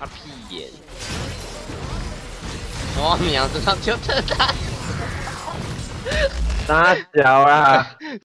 他屁眼！我秒，这就特大，傻屌啊！